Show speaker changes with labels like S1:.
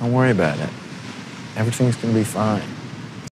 S1: Don't worry about it. Everything's gonna be fine.